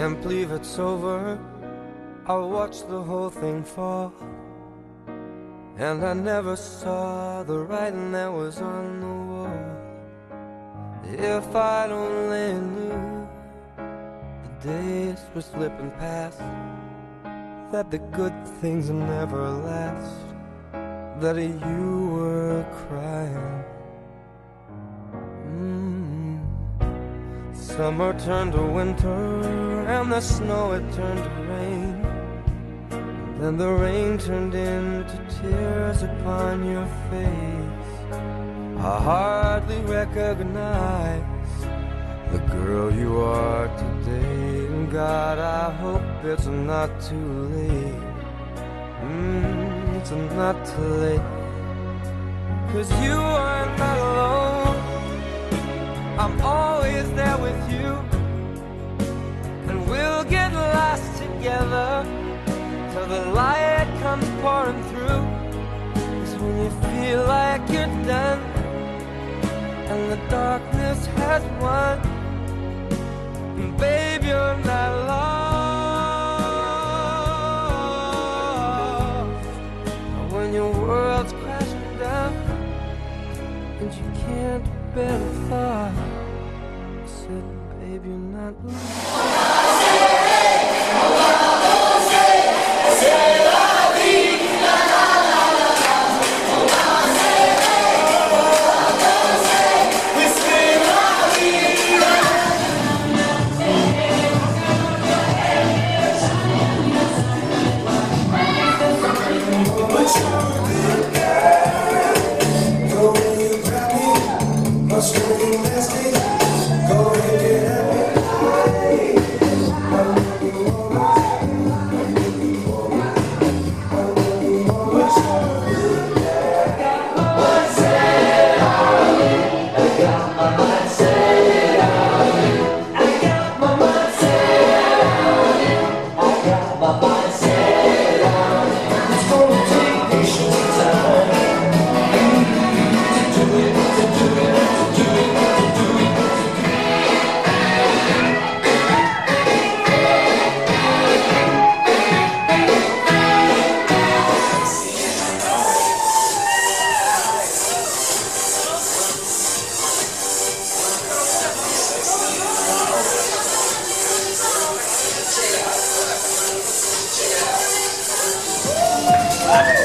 Can't believe it's over. I watched the whole thing fall. And I never saw the writing that was on the wall. If I'd only knew the days were slipping past, that the good things never last, that you were crying. Mm. Summer turned to winter and the snow it turned to rain. Then the rain turned into tears upon your face. I hardly recognize the girl you are today. And God, I hope it's not too late. Mm, it's not too late. Cause you are not alone. I'm always there with you And we'll get lost together and the darkness has won, and babe, you're not lost. When your world's crashing down and you can't bear the thought, I said, babe, you're not lost. Amen.